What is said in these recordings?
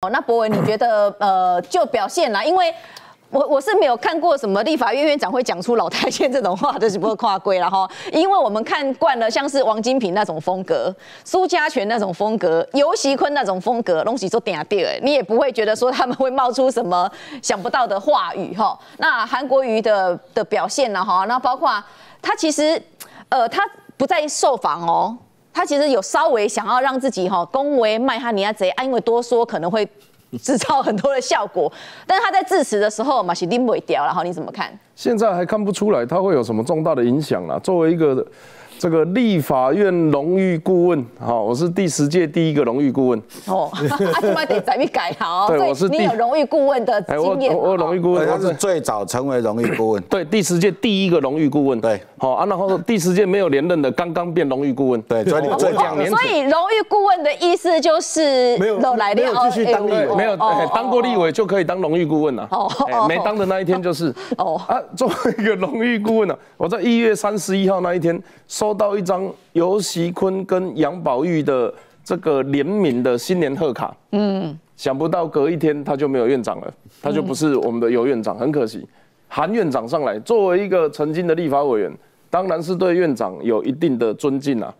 哦，那博文，你觉得呃，就表现啦，因为我我是没有看过什么立法院院长会讲出老太监这种话，这是不跨规了哈。因为我们看惯了像是王金平那种风格、苏家权那种风格、尤熙坤那种风格，东西都顶啊顶，你也不会觉得说他们会冒出什么想不到的话语哈。那韩国瑜的的表现呢哈，那包括他其实呃，他不再受访哦。他其实有稍微想要让自己哈恭维麦哈尼亚贼啊，因为多说可能会制造很多的效果。但是他在致辞的时候嘛是拎不掉，然后你怎么看？现在还看不出来他会有什么重大的影响啦。作为一个。这个立法院荣誉顾问，好，我是第十届第一个荣誉顾问。哦，阿芝麻得再去改好。对，我是你有荣誉顾问的经验。我我荣誉顾问，他是最早成为荣誉顾问。对，第十届第一个荣誉顾问。对，好啊，然后第十届没有连任的，刚刚变荣誉顾问。对，所以两年。所以荣誉顾问的意思就是没有来没有继续当立委，没有当过立委就可以当荣誉顾问了。哦，没当的那一天就是。哦啊，作为一个荣誉顾问呢，我在一月三十一号那一天收到一张。尤习坤跟杨宝玉的这个联名的新年贺卡，嗯，想不到隔一天他就没有院长了，他就不是我们的尤院长，很可惜。韩院长上来，作为一个曾经的立法委员，当然是对院长有一定的尊敬啊。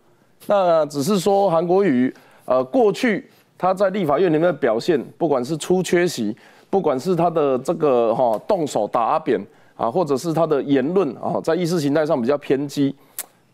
那只是说韩国瑜，呃，过去他在立法院里面的表现，不管是出缺席，不管是他的这个哈动手打阿扁啊，或者是他的言论啊，在意识形态上比较偏激。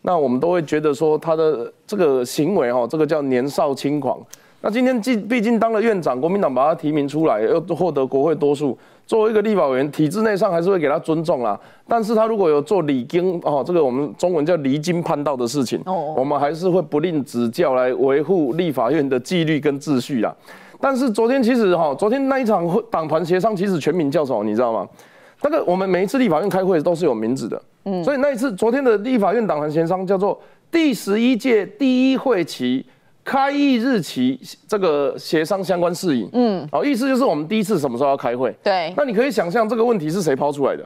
那我们都会觉得说他的这个行为哈，这个叫年少轻狂。那今天既毕竟当了院长，国民党把他提名出来，又获得国会多数，作为一个立法委员，体制内上还是会给他尊重啦。但是他如果有做离经哦，这个我们中文叫离经叛道的事情，我们还是会不吝指教来维护立法院的纪律跟秩序啦。但是昨天其实哈，昨天那一场党团协商，其实全名叫什么，你知道吗？那个我们每一次立法院开会都是有名字的。所以那一次，昨天的立法院党团协商叫做第十一届第一会期开议日期这个协商相关事宜。嗯，好，意思就是我们第一次什么时候要开会？对。那你可以想象这个问题是谁抛出来的？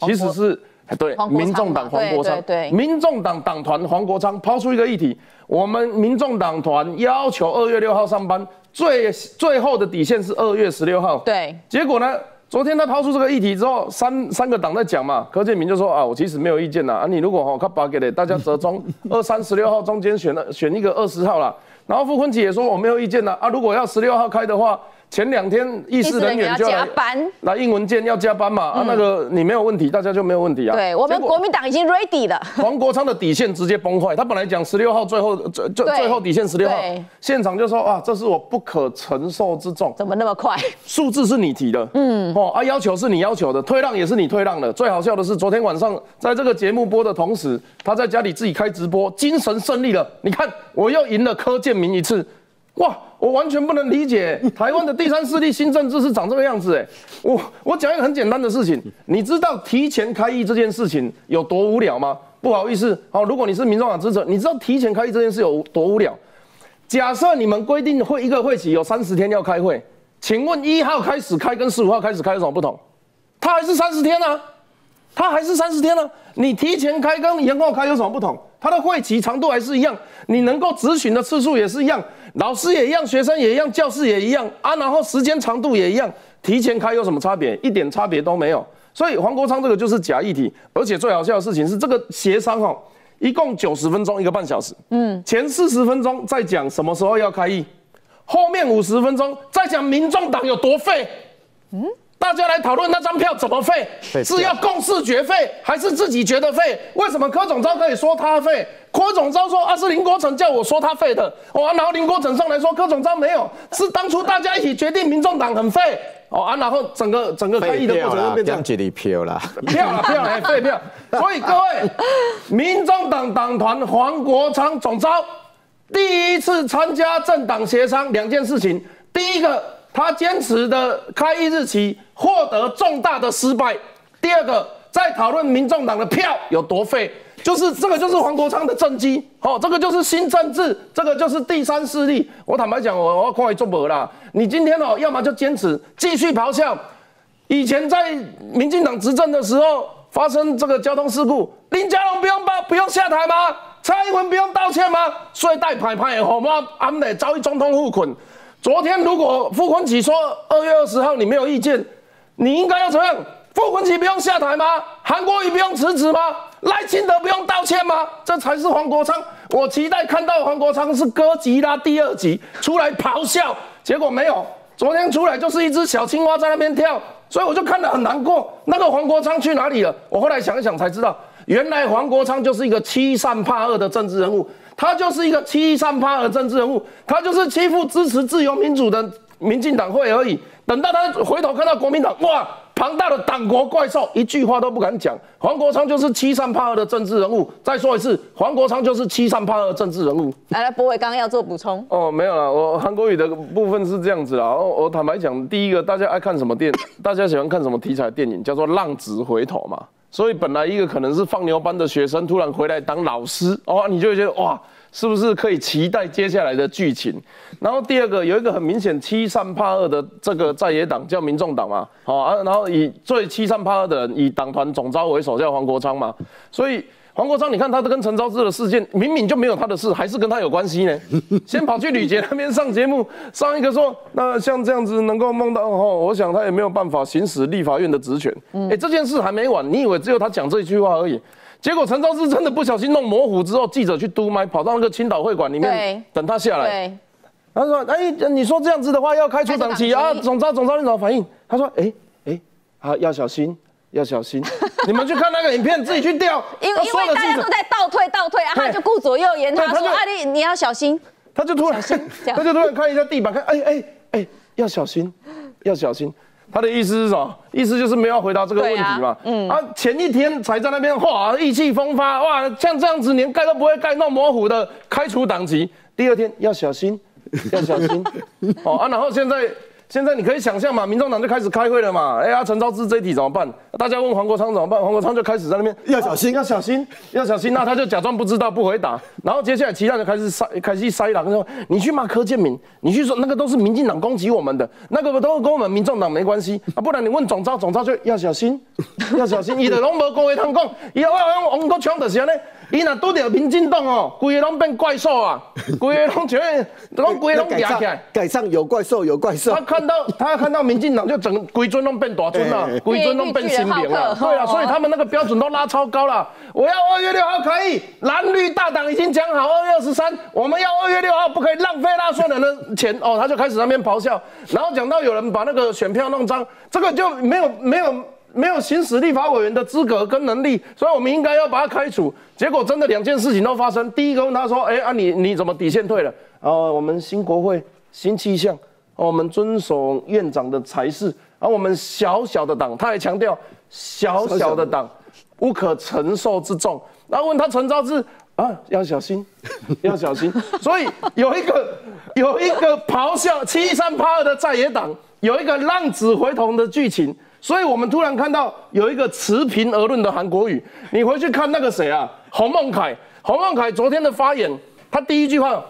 其实是对，民众党黄国昌。对。民众党党团黄国昌抛出一个议题，我们民众党团要求二月六号上班，最最后的底线是二月十六号。对。结果呢？昨天他抛出这个议题之后，三三个党在讲嘛，柯建明就说啊，我其实没有意见呐，啊，你如果哈他把给了大家折中，二三十六号中间选了选一个二十号啦，然后傅昆萁也说我没有意见呐，啊，如果要十六号开的话。前两天议事人员就加班，来印文件要加班嘛？啊，那个你没有问题，大家就没有问题啊。对我们国民党已经 ready 了。黄国昌的底线直接崩坏，他本来讲十六号最后最最最后底线十六号，现场就说啊，这是我不可承受之重。怎么那么快？数字是你提的，嗯，哦啊，要求是你要求的，退让也是你退让的。最好笑的是，昨天晚上在这个节目播的同时，他在家里自己开直播，精神胜利了。你看，我又赢了柯建明一次。哇，我完全不能理解 台湾的第三势力新政治是长这个样子哎！我我讲一个很简单的事情，你知道提前开议这件事情有多无聊吗？不好意思，好，如果你是民众党支持，你知道提前开议这件事有多无聊？假设你们规定会一个会期有三十天要开会，请问一号开始开跟十五号开始开有什么不同？它还是三十天啊，它还是三十天啊，你提前开跟延后开有什么不同？它的会期长度还是一样，你能够咨询的次数也是一样。老师也一样，学生也一样，教室也一样啊，然后时间长度也一样，提前开有什么差别？一点差别都没有。所以黄国昌这个就是假议题，而且最好笑的事情是，这个协商哈，一共九十分钟，一个半小时。嗯，前四十分钟在讲什么时候要开议，后面五十分钟在讲民众党有多废。嗯。大家来讨论那张票怎么废？是要共识决废，还是自己觉得废？为什么柯总召可以说他废？柯总召说啊是林国成叫我说他废的，哦，然后林国成上来说柯总召没有，是当初大家一起决定民众党很废，哦啊，然后整个整个开议的过程就变成几里票啦，票了票了废票。所以各位，民众党党团黄国昌总召第一次参加政党协商，两件事情，第一个。他坚持的开议日期获得重大的失败。第二个，在讨论民众党的票有多废，就是这个就是黄国昌的政绩。哦，这个就是新政治，这个就是第三势力。我坦白讲，我我要夸你做博啦。你今天哦，要么就坚持继续咆哮。以前在民进党执政的时候发生这个交通事故，林佳龙不用报不用下台吗？蔡英文不用道歉吗？所以带牌牌的好吗？安内遭遇总统互捆。昨天如果傅昆萁说二月二十号你没有意见，你应该要怎么样？傅昆萁不用下台吗？韩国瑜不用辞职吗？赖清德不用道歉吗？这才是黄国昌。我期待看到黄国昌是哥吉拉第二集出来咆哮，结果没有。昨天出来就是一只小青蛙在那边跳，所以我就看得很难过。那个黄国昌去哪里了？我后来想一想才知道，原来黄国昌就是一个欺善怕恶的政治人物，他就是一个欺善怕恶的政治人物，他就是欺负支持自由民主的民进党会而已。等到他回头看到国民党，哇！庞大的党国怪兽，一句话都不敢讲。黄国昌就是欺善怕恶的政治人物。再说一次，黄国昌就是欺善怕恶的政治人物。来来，博伟刚刚要做补充。哦，没有了，我韩国语的部分是这样子啦。我我坦白讲，第一个大家爱看什么电，大家喜欢看什么题材电影，叫做浪子回头嘛。所以本来一个可能是放牛班的学生，突然回来当老师，哦，你就会觉得哇。是不是可以期待接下来的剧情？然后第二个有一个很明显欺善怕恶的这个在野党叫民众党嘛，好啊，然后以最欺善怕恶的人以党团总召为首叫黄国昌嘛，所以黄国昌你看他跟陈昭志的事件明明就没有他的事，还是跟他有关系呢？先跑去吕杰那边上节目，上一个说那像这样子能够梦到哦，我想他也没有办法行使立法院的职权。哎，这件事还没完，你以为只有他讲这一句话而已？结果陈昭志真的不小心弄模糊之后，记者去督麦，跑到那个青岛会馆里面等他下来。他说：“哎，你说这样子的话要开除党籍啊？总召总召你怎么反应？”他说：“哎哎，啊要小心，要小心。你们去看那个影片，自己去调。因为因为大家都在倒退倒退啊，他就顾左右言他说：‘阿丽你要小心。’他就突然他就突然看一下地板，看哎哎哎要小心，要小心。”他的意思是什么？意思就是没有回答这个问题嘛。嗯。啊，前一天才在那边哇，意气风发哇，像这样子连盖都不会盖，弄模糊的开除党籍。第二天要小心，要小心。哦啊，然后现在。现在你可以想象嘛，民众党就开始开会了嘛。哎呀，陈昭志这一题怎么办？大家问黄国昌怎么办？黄国昌就开始在那边要小心，要小心，要小心。那他就假装不知道，不回答。然后接下来其他人开始塞，开始塞狼说：“你去骂柯建明，你去说那个都是民进党攻击我们的，那个都跟我们民众党没关系啊。不然你问总召，总召就要小心，要小心。伊的拢无讲话通讲，以后我王国昌就是安尼。”伊若拄着民进党哦，规个拢变怪兽啊，规个拢全，拢规个拢压起来。改上有怪兽，有怪兽。他看到他看到民进党就整规尊拢变大尊 了，规尊拢变新兵了。对啊，所以他们那个标准都拉超高了。我要二月六号可以，蓝绿大党已经讲好二月二十三，我们要二月六号不可以浪费纳税人的钱哦。他就开始那边咆哮，然后讲到有人把那个选票弄脏，这个就没有没有。没有行使立法委员的资格跟能力，所以我们应该要把他开除。结果真的两件事情都发生。第一个问他说：“哎啊，你你怎么底线退了？”哦，我们新国会新气象，我们遵守院长的裁示。而我们小小的党，他还强调小小的党 无可承受之重。然后问他陈昭志啊，要小心，要小心。所以有一个有一个咆哮七三八二的在野党，有一个浪子回头的剧情。所以我们突然看到有一个持平而论的韩国语，你回去看那个谁啊，洪孟凯，洪孟凯昨天的发言，他第一句话，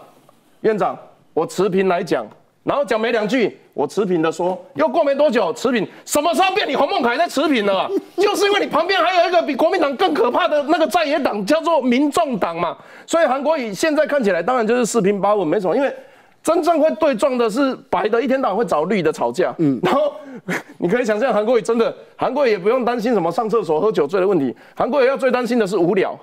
院长，我持平来讲，然后讲没两句，我持平的说，又过没多久，持平。什么时候变你洪孟凯在持平了？就是因为你旁边还有一个比国民党更可怕的那个在野党，叫做民众党嘛，所以韩国语现在看起来当然就是四平八稳，没什么，因为。真正会对撞的是白的，一天到晚会找绿的吵架。嗯，然后 你可以想象，韩国瑜真的，韩国瑜也不用担心什么上厕所喝酒醉的问题，韩国瑜要最担心的是无聊，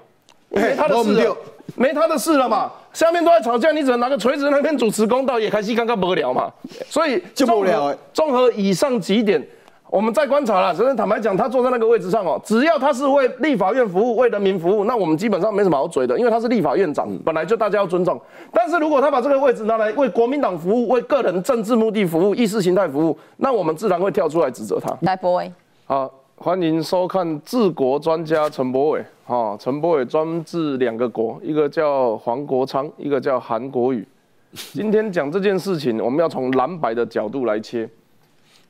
没他的事了，没他的事了嘛。下面都在吵架，你只能拿个锤子那边主持公道，也开心刚刚无聊嘛。所以就无聊。综合以上几点。我们再观察了，真的坦白讲，他坐在那个位置上哦，只要他是为立法院服务、为人民服务，那我们基本上没什么好嘴的，因为他是立法院长，本来就大家要尊重。但是如果他把这个位置拿来为国民党服务、为个人政治目的服务、意识形态服务，那我们自然会跳出来指责他。来，博伟，好，欢迎收看治国专家陈博伟。哈，陈博伟专治两个国，一个叫黄国昌，一个叫韩国瑜。今天讲这件事情，我们要从蓝白的角度来切。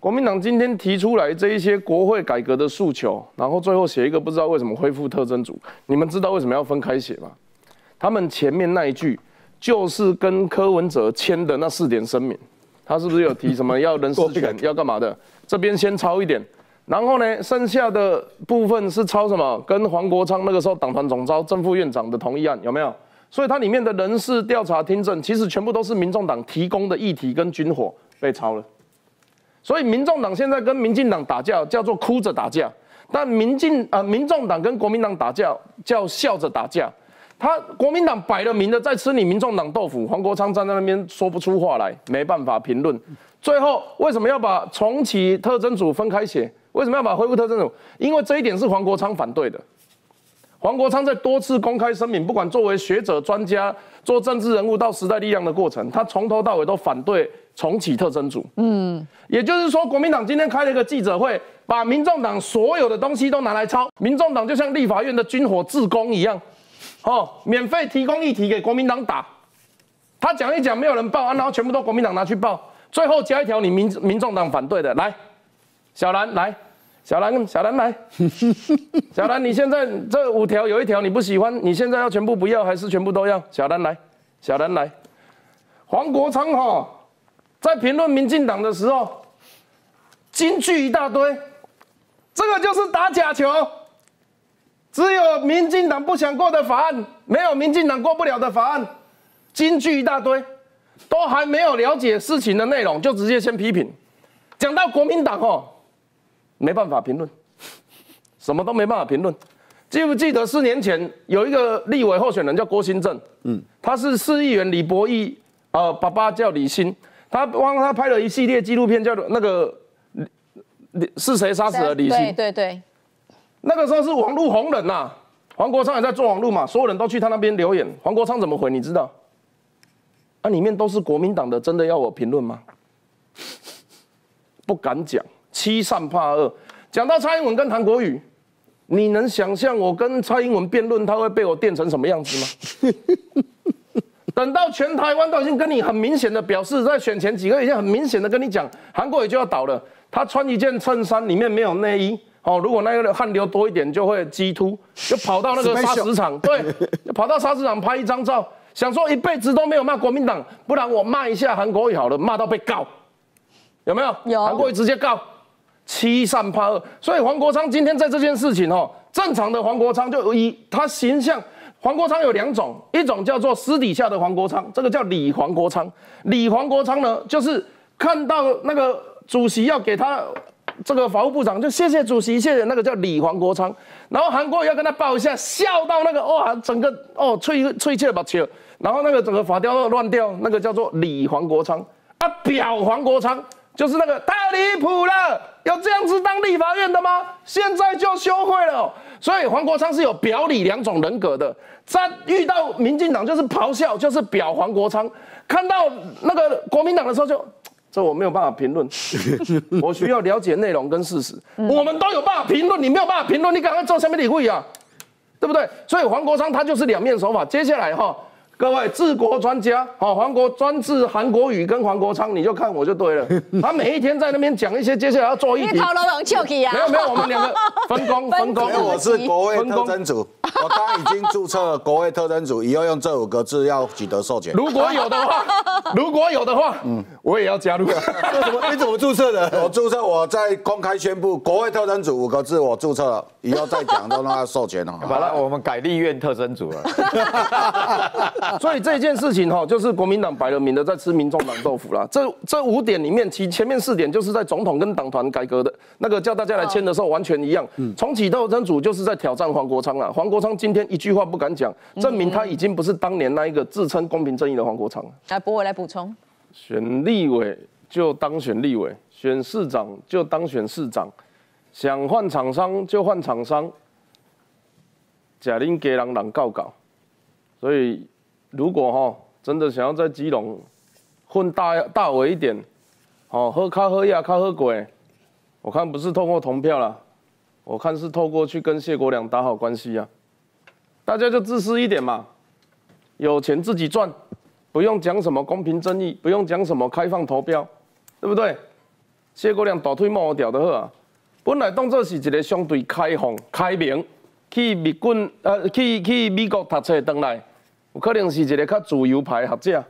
国民党今天提出来这一些国会改革的诉求，然后最后写一个不知道为什么恢复特征组，你们知道为什么要分开写吗？他们前面那一句就是跟柯文哲签的那四点声明，他是不是有提什么要人事权 要干嘛的？这边先抄一点，然后呢，剩下的部分是抄什么？跟黄国昌那个时候党团总召、正副院长的同意案有没有？所以它里面的人事调查听证，其实全部都是民众党提供的议题跟军火被抄了。所以民众党现在跟民进党打架叫做哭着打架，但民进呃民众党跟国民党打架叫笑着打架。他国民党摆了明的在吃你民众党豆腐，黄国昌站在那边说不出话来，没办法评论。最后为什么要把重启特征组分开写？为什么要把恢复特征组？因为这一点是黄国昌反对的。黄国昌在多次公开声明，不管作为学者、专家、做政治人物到时代力量的过程，他从头到尾都反对重启特征组。嗯，也就是说，国民党今天开了一个记者会，把民众党所有的东西都拿来抄，民众党就像立法院的军火自工一样。哦，免费提供议题给国民党打，他讲一讲，没有人报啊，然后全部都国民党拿去报，最后加一条你民民众党反对的，来，小兰来，小兰小兰来，小兰你现在这五条有一条你不喜欢，你现在要全部不要还是全部都要？小兰来，小兰来，黄国昌哈，在评论民进党的时候，金句一大堆，这个就是打假球。只有民进党不想过的法案，没有民进党过不了的法案，金句一大堆，都还没有了解事情的内容，就直接先批评。讲到国民党哦，没办法评论，什么都没办法评论。记不记得四年前有一个立委候选人叫郭新正，嗯，他是市议员李博义，呃，爸爸叫李新，他帮他拍了一系列纪录片，叫做那个是谁杀死了李新？对对对。那个时候是网络红人呐，黄国昌也在做网络嘛，所有人都去他那边留言。黄国昌怎么回？你知道？啊，里面都是国民党的，真的要我评论吗？不敢讲，欺善怕恶。讲到蔡英文跟韩国瑜，你能想象我跟蔡英文辩论，他会被我电成什么样子吗？等到全台湾都已经跟你很明显的表示，在选前几个月已经很明显的跟你讲，韩国瑜就要倒了。他穿一件衬衫，里面没有内衣。哦，如果那个汗流多一点，就会激突，就跑到那个砂石场，对，跑到砂石场拍一张照，想说一辈子都没有骂国民党，不然我骂一下韩国瑜好了，骂到被告，有没有？有。韩国瑜直接告，欺善怕恶。所以黄国昌今天在这件事情哦，正常的黄国昌就以他形象，黄国昌有两种，一种叫做私底下的黄国昌，这个叫李黄国昌。李黄国昌呢，就是看到那个主席要给他。这个法务部长就谢谢主席，谢谢那个叫李黄国昌，然后韩国要跟他抱一下，笑到那个哇，整个哦吹吹气把球，然后那个整个法雕乱掉，那个叫做李黄国昌啊，表黄国昌就是那个太离谱了，要这样子当立法院的吗？现在就羞愧了，所以黄国昌是有表里两种人格的，在遇到民进党就是咆哮，就是表黄国昌，看到那个国民党的时候就。这我没有办法评论，我需要了解内容跟事实。我们都有办法评论，你没有办法评论，你赶快做下面理会啊？对不对？所以黄国昌他就是两面手法。接下来哈。各位治国专家，好，黄国专治韩国语跟黄国昌，你就看我就对了。他每一天在那边讲一些接下来要做一题。你讨论很俏皮啊。没有没有，我们两个分工 分工。因为我是国卫特征组，我刚刚已经注册了国卫特征组，以后用这五个字要取得授权。如果有的话，如果有的话，嗯，我也要加入。怎么？你怎么注册的？我注册，我在公开宣布国卫特征组五个字，我注册了，以后再讲都让他授权了。好了，我们改立院特征组了。所以这件事情哈，就是国民党摆了明的在吃民众党豆腐啦。这这五点里面，其前面四点就是在总统跟党团改革的那个叫大家来签的时候完全一样。重启斗争组就是在挑战黄国昌啊。黄国昌今天一句话不敢讲，证明他已经不是当年那一个自称公平正义的黄国昌了。来，博伟来补充。选立委就当选立委，选市长就当选市长，想换厂商就换厂商，假令给人人告告，所以。如果哈真的想要在基隆混大大伟一点，哦喝咖喝呀咖喝鬼，我看不是透过投票啦，我看是透过去跟谢国良打好关系啊，大家就自私一点嘛，有钱自己赚，不用讲什么公平正义，不用讲什么开放投标，对不对？谢国良大腿毛掉的好啊，本来当作是一个相对开放、开明，去美军呃去去美国读册回来。有可能是一个较自由派学者，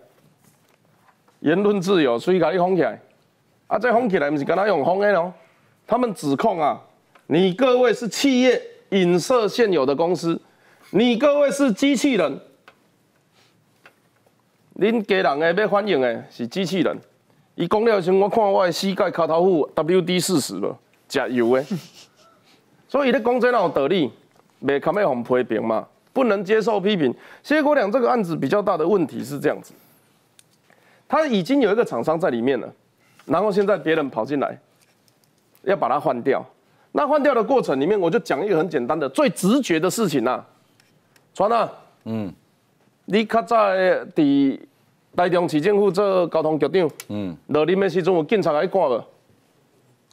言论自由，所以甲你封起来。啊，这封起来不是跟他用封的咯。他们指控啊，你各位是企业影射现有的公司，你各位是机器人，恁家人的要反映的是机器人。伊讲了时，我看我的膝盖卡头虎 WD 四十了，食油的。所以咧讲这哪有道理？袂堪要互批评嘛，不能接受批评。谢国良这个案子比较大的问题是这样子，他已经有一个厂商在里面了，然后现在别人跑进来，要把它换掉。那换掉的过程里面，我就讲一个很简单的、最直觉的事情呐。传啊，嗯，你较早伫台中市政府做交通局长，嗯，落林的时阵有警察来赶无？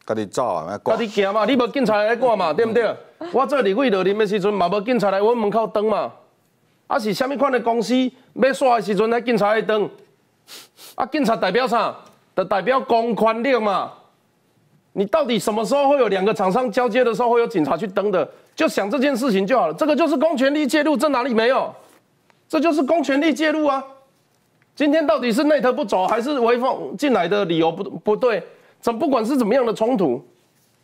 家己走啊，家己行嘛，你无警察来管嘛，对不对？我做立委落林的时阵嘛，无警察来阮门口等嘛。啊，是虾米款的公司要刷的时阵，那警察来等。啊，警察代表啥？就代表公权力嘛。你到底什么时候会有两个厂商交接的时候会有警察去登的？就想这件事情就好了。这个就是公权力介入，这哪里没有？这就是公权力介入啊！今天到底是内特不走，还是威风进来的理由不不对？怎不管是怎么样的冲突，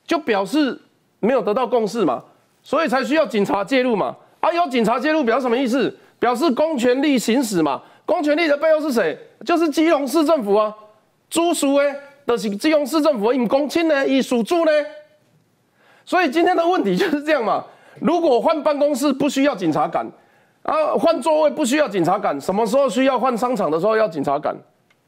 就表示没有得到共识嘛，所以才需要警察介入嘛。啊，有警察介入表示什么意思？表示公权力行使嘛。公权力的背后是谁？就是基隆市政府啊，朱属诶。的是基隆市政府因公亲呢，以属住呢，所以今天的问题就是这样嘛。如果换办公室不需要警察赶，啊，换座位不需要警察赶，什么时候需要换商场的时候要警察赶？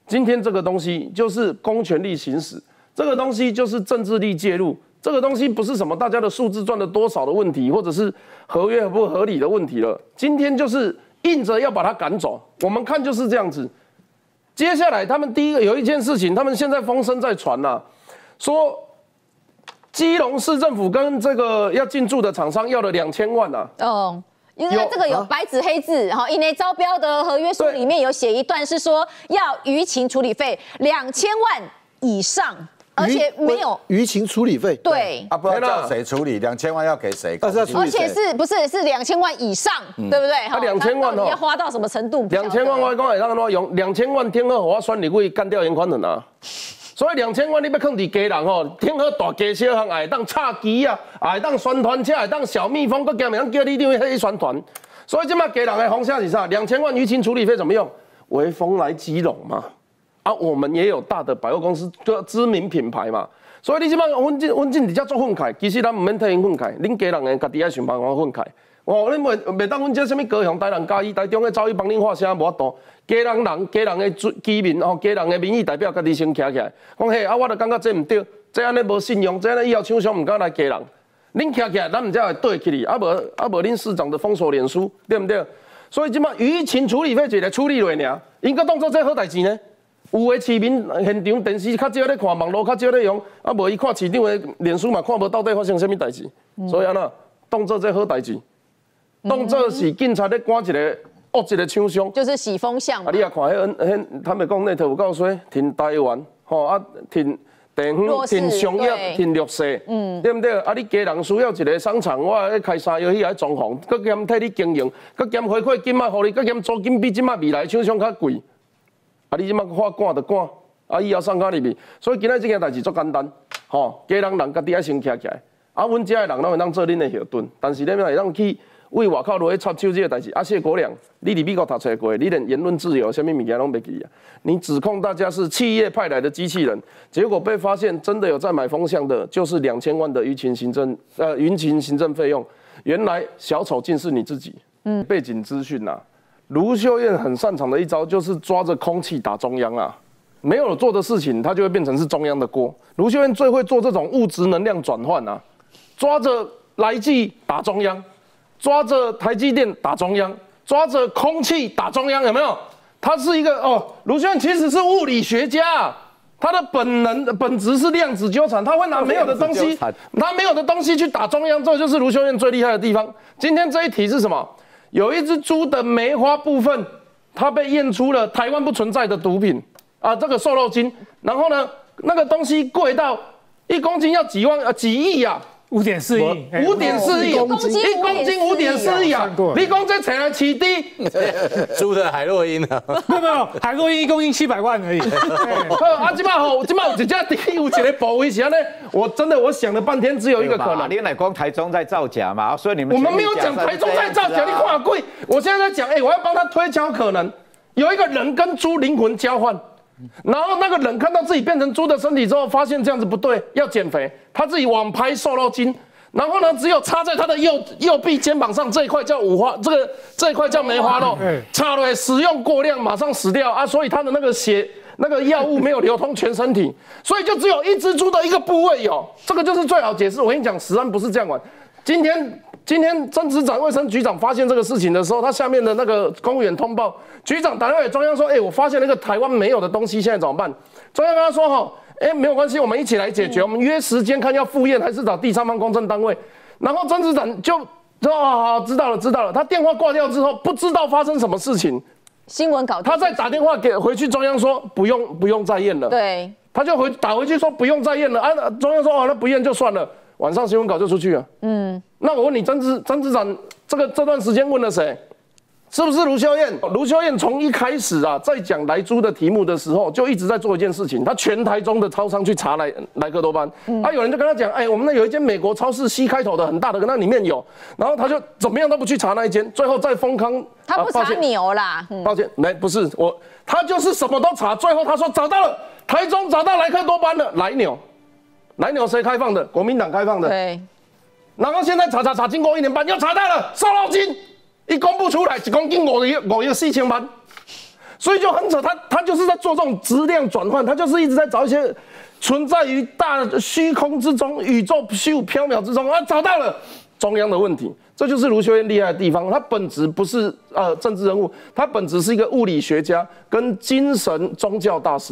今天这个东西就是公权力行使，这个东西就是政治力介入，这个东西不是什么大家的数字赚了多少的问题，或者是合约合不合理的问题了。今天就是硬着要把他赶走，我们看就是这样子。接下来，他们第一个有一件事情，他们现在风声在传呐，说基隆市政府跟这个要进驻的厂商要了两千万呐。哦，因为这个有白纸黑字，哈，因为招标的合约书里面有写一段是说要舆情处理费两千万以上。而且没有舆情处理费，对，啊，不知道叫谁处理，两千万要给谁？而且是不是是两千万以上，对不对？啊，两千万哦，要花到什么程度？两千万我讲会当怎用？两千万天河我选立委干掉严宽人啊！所以两千万你要放伫家人吼，天河大家小巷会当插旗啊，会当宣传车，会当小蜜蜂，搁加名叫你另去宣传。所以即卖家人的方向是啥？两千万舆情处理费怎么用？微风来基隆嘛。啊，我们也有大的百货公司，就知名品牌嘛。所以你即摆温进温进伫遮做混开，其实咱毋免替因混开，恁家人诶家己爱想办法愤慨。哦，恁袂袂当阮遮什物高雄、台南、嘉义、台中诶走去帮恁发声无法度。家人人家人诶居民哦，家人诶民意代表家己先徛起来，讲嘿啊，我著感觉这毋对，这安尼无信用，这安尼以后厂商毋敢来家人。恁徛起来，咱毋则会对起哩，啊无啊无恁市长的封锁脸书，对毋对？所以即摆舆情处理费就来处理落尔，应该当做这好代志呢。有诶市民现场电视较少咧看，网络较少咧用，啊无伊看市长诶脸书嘛，看无到底发生啥物代志，所以安那当做这好代志，当做是警察咧赶一个恶一个厂商，就是洗风向。啊，你也看迄迄，他们讲那头有告说停台湾，吼啊停地方停商业停绿色，嗯，对毋对？啊，你家人需要一个商场，我咧开三幺去来装潢，搁兼替你经营，搁兼回馈金啊，互你，搁兼租金比即卖未来厂商较贵。啊！你即马发赶就赶，啊以后送到入面，所以今仔即件代志足简单，吼，家人人家己爱先徛起来。啊，阮遮的人拢会当做恁的后盾，但是恁会当去为外口落去插手即个代志。啊，谢国良，你伫美国读册过，你连言论自由什么物件拢袂记啊？你指控大家是企业派来的机器人，结果被发现真的有在买风向的，就是两千万的舆情行政呃舆情行政费用。原来小丑竟是你自己。嗯，背景资讯呐。卢秀燕很擅长的一招就是抓着空气打中央啊，没有做的事情，它就会变成是中央的锅。卢秀燕最会做这种物质能量转换啊，抓着来记打中央，抓着台积电打中央，抓着空气打中央，有没有？她是一个哦，卢秀燕其实是物理学家，他的本能本质是量子纠缠，他会拿没有的东西，拿没有的东西去打中央，这就是卢秀燕最厉害的地方。今天这一题是什么？有一只猪的梅花部分，它被验出了台湾不存在的毒品啊，这个瘦肉精。然后呢，那个东西贵到一公斤要几万呃几亿呀。五点四亿，五点四亿，一公斤五点四亿啊！你讲这才能起低，猪的海洛因啊？没有没有，海洛因一公斤七百万而已。啊，今嘛好，今嘛有一家第一有一个保卫险呢。我真的我想了半天，只有一个可能。你乃光台中在造假嘛？所以你们我们没有讲台中在造假，你看贵。我现在在讲，哎，我要帮他推敲可能，有一个人跟猪灵魂交换，然后那个人看到自己变成猪的身体之后，发现这样子不对，要减肥，他自己网拍瘦肉精，然后呢，只有插在他的右右臂肩膀上这一块叫五花，这个这一块叫梅花肉嗯，插了使用过量马上死掉啊，所以他的那个血。那个药物没有流通全身体，所以就只有一只猪的一个部位有，这个就是最好解释。我跟你讲，实案不是这样玩。今天今天曾执长卫生局长发现这个事情的时候，他下面的那个公务员通报，局长打电话给中央说：“哎、我发现那个台湾没有的东西，现在怎么办？”中央跟他说：“哈，哎，没有关系，我们一起来解决，我们约时间看要复验还是找第三方公证单位。”然后曾执长就说：“好好，知道了，知道了。”他电话挂掉之后，不知道发生什么事情，新闻稿他再打电话给回去中央说不用不用再验了。对，他就回打回去说不用再验了啊，那中央说哦那不验就算了，晚上新闻稿就出去了。嗯，那我问你，曾志曾志长这个这段时间问了谁？是不是卢秀燕？卢秀燕从一开始啊，在讲莱猪的题目的时候，就一直在做一件事情，他全台中的超商去查莱莱克多巴胺，啊，有人就跟他讲，哎，我们那有一间美国超市 C 开头的很大的，那里面有，然后他就怎么样都不去查那一间，最后在丰康，他不查牛啦，嗯。抱歉，没不是我，他就是什么都查，最后他说找到了，台中找到莱克多巴胺了，来牛，来牛谁开放的？国民党开放的。对，然后现在查查查，经过一年半又查到了瘦肉精，一公布出来一公斤五亿五亿四千万，所以就很扯，他他就是在做这种质量转换，他就是一直在找一些存在于大虚空之中、宇宙虚无缥缈之中啊，找到了中央的问题，这就是卢修渊厉害的地方。他本质不是呃政治人物，他本质是一个物理学家跟精神宗教大师。